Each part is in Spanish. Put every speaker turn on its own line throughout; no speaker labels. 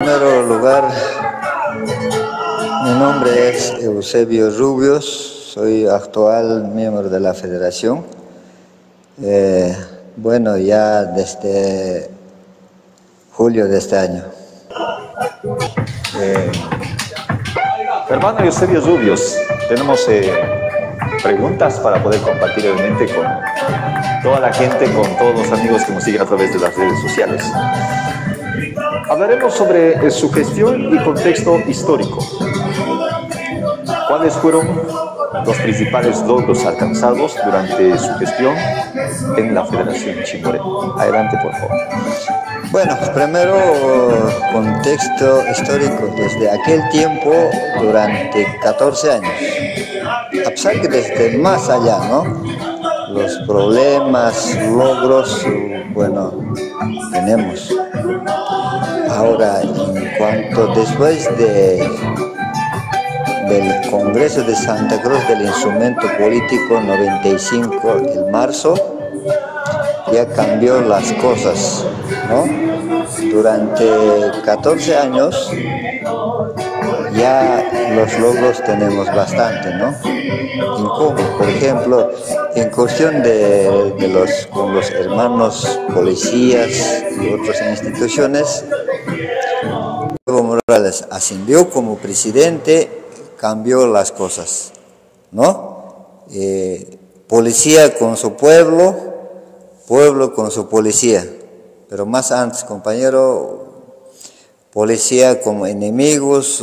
En primer lugar, mi nombre es Eusebio Rubios, soy actual miembro de la federación. Eh, bueno, ya desde julio de este año.
Eh, hermano Eusebio Rubios, tenemos eh, preguntas para poder compartir obviamente con toda la gente, con todos los amigos que nos siguen a través de las redes sociales. Hablaremos sobre eh, su gestión y contexto histórico. ¿Cuáles fueron los principales logros alcanzados durante su gestión en la Federación Chimoré? Adelante, por favor.
Bueno, primero contexto histórico. Desde aquel tiempo, durante 14 años, a pesar que desde más allá, ¿no? Los problemas, logros, bueno, tenemos. Ahora, en cuanto después de, del Congreso de Santa Cruz del Instrumento Político 95, en marzo, ya cambió las cosas, ¿no? Durante 14 años ya los logros tenemos bastante, ¿no? por ejemplo, en cuestión de, los, con los hermanos policías y otras instituciones, Evo Morales ascendió como presidente, cambió las cosas, ¿no? Eh, policía con su pueblo, pueblo con su policía. Pero más antes, compañero, policía como enemigos,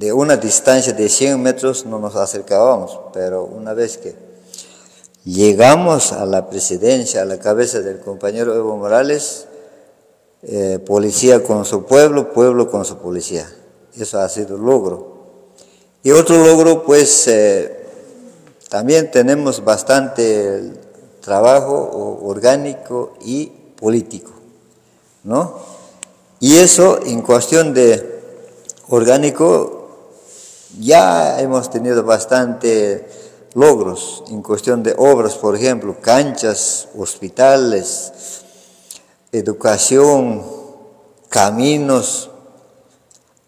de una distancia de 100 metros no nos acercábamos, pero una vez que llegamos a la presidencia, a la cabeza del compañero Evo Morales, eh, policía con su pueblo, pueblo con su policía. Eso ha sido logro. Y otro logro, pues, eh, también tenemos bastante trabajo orgánico y político, ¿no? Y eso en cuestión de orgánico ya hemos tenido bastante logros en cuestión de obras, por ejemplo, canchas, hospitales, educación, caminos.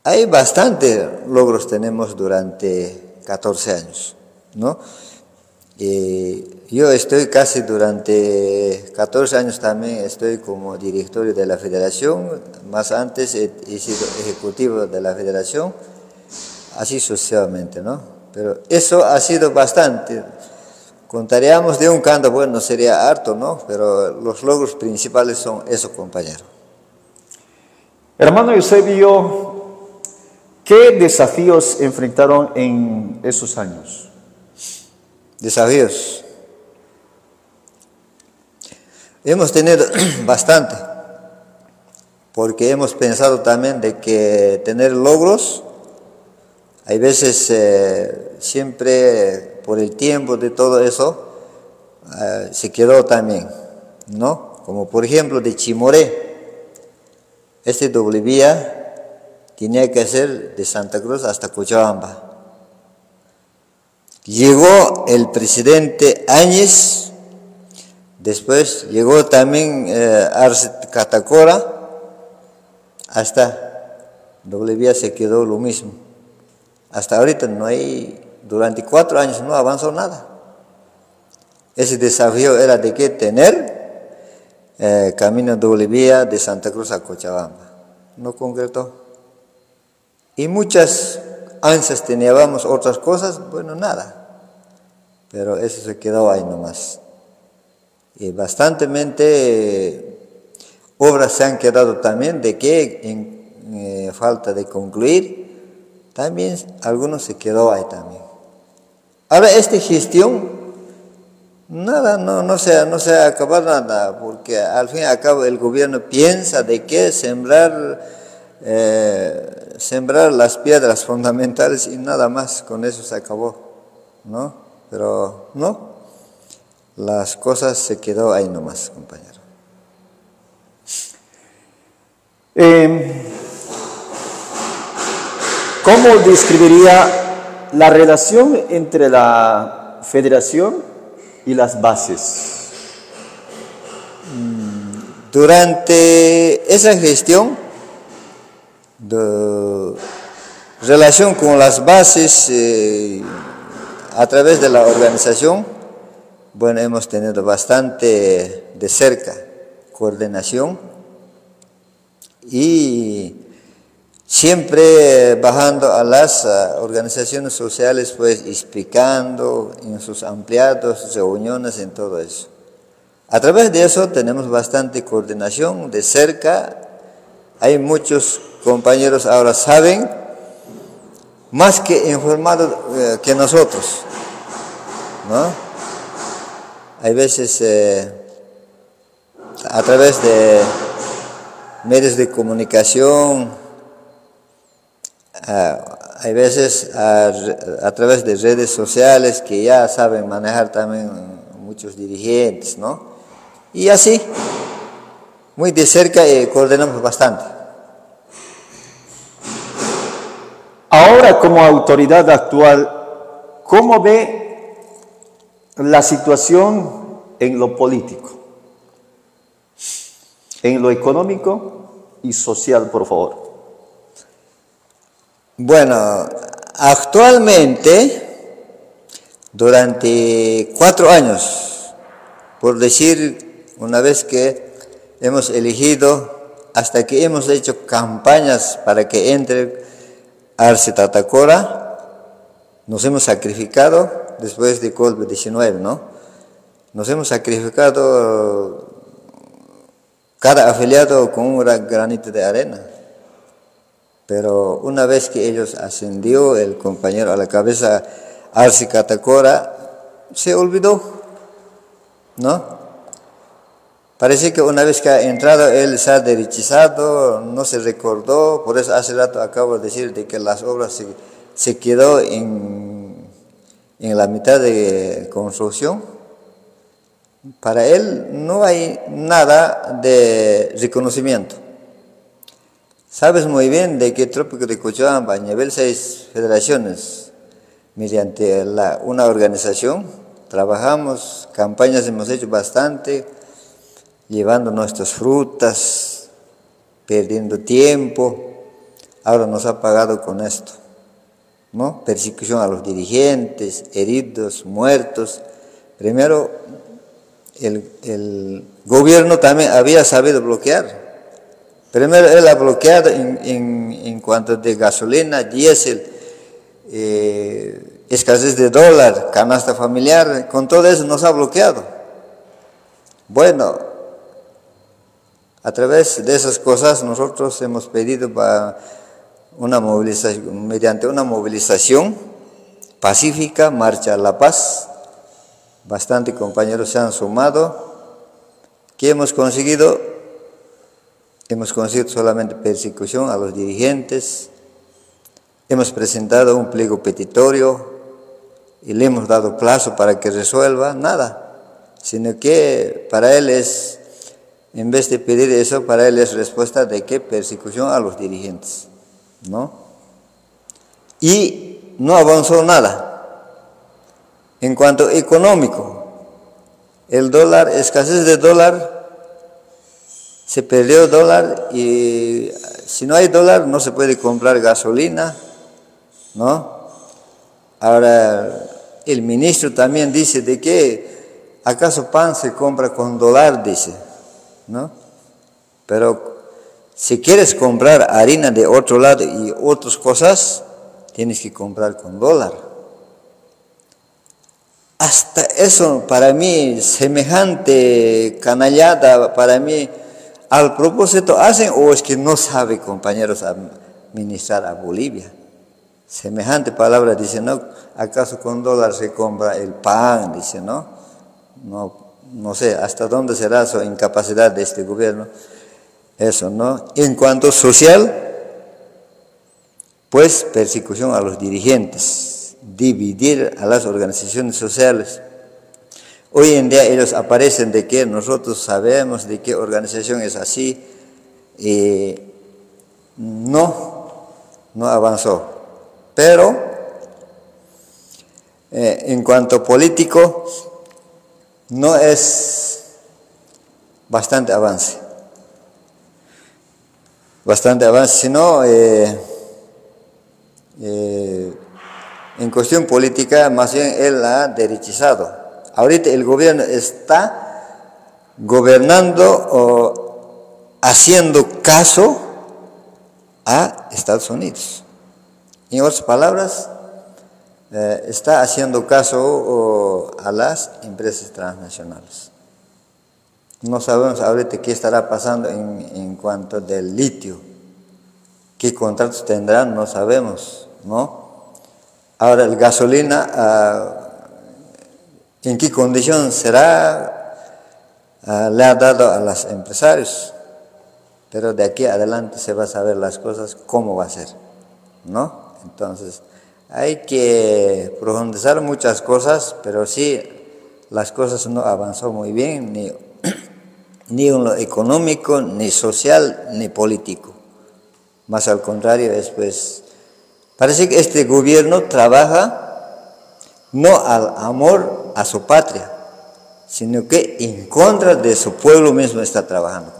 Hay bastante logros tenemos durante 14 años, ¿no? Eh, yo estoy casi durante 14 años también, estoy como directorio de la federación, más antes he sido ejecutivo de la federación así sucesivamente, ¿no? Pero eso ha sido bastante. Contaríamos de un canto, bueno, sería harto, ¿no? Pero los logros principales son eso, compañero.
Hermano Eusebio, ¿qué desafíos enfrentaron en esos años?
Desafíos. Hemos tenido bastante, porque hemos pensado también de que tener logros hay veces eh, siempre por el tiempo de todo eso eh, se quedó también, ¿no? Como por ejemplo de Chimoré, este doble vía tenía que ser de Santa Cruz hasta Cochabamba. Llegó el presidente Áñez, después llegó también eh, Catacora, hasta doble vía se quedó lo mismo. Hasta ahorita no hay, durante cuatro años no avanzó nada. Ese desafío era de que tener eh, camino doble vía de Santa Cruz a Cochabamba. No concretó. Y muchas ansias teníamos otras cosas, bueno, nada. Pero eso se quedó ahí nomás. Y bastantemente eh, obras se han quedado también de que en eh, falta de concluir también algunos se quedó ahí también. Ahora, esta gestión, nada, no, no, se, no se nada, porque al fin y al cabo el gobierno piensa de qué sembrar, eh, sembrar las piedras fundamentales y nada más, con eso se acabó, ¿no? Pero no, las cosas se quedó ahí nomás, compañero.
Eh, ¿Cómo describiría la relación entre la federación y las bases?
Durante esa gestión de relación con las bases eh, a través de la organización, bueno, hemos tenido bastante de cerca coordinación y siempre bajando a las ah, organizaciones sociales, pues explicando en sus ampliados, reuniones, en todo eso. A través de eso tenemos bastante coordinación de cerca. Hay muchos compañeros ahora saben más que informados eh, que nosotros. ¿no? Hay veces eh, a través de medios de comunicación, ah, hay veces a, través de redes sociales que ya saben manejar también muchos dirigentes, ¿no? Y así, muy de cerca y coordinamos bastante.
Ahora, como autoridad actual, ¿cómo ve la situación en lo político? En lo económico y social, por favor.
Bueno, actualmente, durante cuatro años, por decir una vez que hemos elegido, hasta que hemos hecho campañas para que entre Arce Tatacora, nos hemos sacrificado después de COVID-19, ¿no? Nos hemos sacrificado cada afiliado con un granito de arena. Pero una vez que ellos ascendió el compañero a la cabeza, Arce Catacora, se olvidó, ¿no? Parece que una vez que ha entrado él se ha derechizado, no se recordó, por eso hace rato acabo de decir de que las obras se, se quedó en, en la mitad de construcción. Para él no hay nada de reconocimiento. Sabes muy bien de que Trópico de Cochabamba, a nivel seis federaciones, mediante la, una organización, trabajamos, campañas hemos hecho bastante, llevando nuestras frutas, perdiendo tiempo, ahora nos ha pagado con esto, ¿no? Persecución a los dirigentes, heridos, muertos. Primero, el, gobierno también había sabido bloquear. Primero él ha bloqueado en, cuanto de gasolina, diésel, eh, escasez de dólar, canasta familiar, con todo eso nos ha bloqueado. Bueno, a través de esas cosas nosotros hemos pedido una movilización, mediante una movilización pacífica, marcha a la paz. Bastante compañeros se han sumado. ¿Qué hemos conseguido? Hemos conseguido solamente persecución a los dirigentes. Hemos presentado un pliego petitorio y le hemos dado plazo para que resuelva. Nada, sino que para él es en vez de pedir eso, para él es respuesta de qué persecución a los dirigentes, ¿no? Y no avanzó nada. En cuanto económico, el dólar, escasez de dólar, se perdió dólar y si no hay dólar no se puede comprar gasolina, ¿no? Ahora, el ministro también dice de que acaso pan se compra con dólar, dice. ¿no? Pero si quieres comprar harina de otro lado y otras cosas, tienes que comprar con dólar. Hasta eso para mí, semejante canallada, para mí, al propósito hacen o es que no sabe, compañeros, administrar a Bolivia. Semejante palabra dice, ¿no? ¿Acaso con dólar se compra el pan? Dice, ¿no? No, no sé hasta dónde será su incapacidad de este gobierno. Eso, ¿no? En cuanto social, pues persecución a los dirigentes, dividir a las organizaciones sociales. Hoy en día ellos aparecen de que nosotros sabemos de qué organización es así. y no, no avanzó. Pero eh, en cuanto político, no es bastante avance. bastante avance, sino eh, eh, en cuestión política, más bien él ha derechizado. Ahorita el gobierno está gobernando o haciendo caso a Estados Unidos. En otras palabras, eh, está haciendo caso a las empresas transnacionales. No sabemos ahorita qué estará pasando en, cuanto del litio. ¿Qué contratos tendrán? No sabemos, ¿no? Ahora, el gasolina, ah, ¿en qué condición será? Ah, le ha dado a los empresarios. Pero de aquí adelante se va a saber las cosas, cómo va a ser, ¿no? Entonces, hay que profundizar muchas cosas, pero sí, las cosas no avanzó muy bien, ni, ni en lo económico, ni social, ni político. Más al contrario, es pues, parece que este gobierno trabaja no al amor a su patria, sino que en contra de su pueblo mismo está trabajando.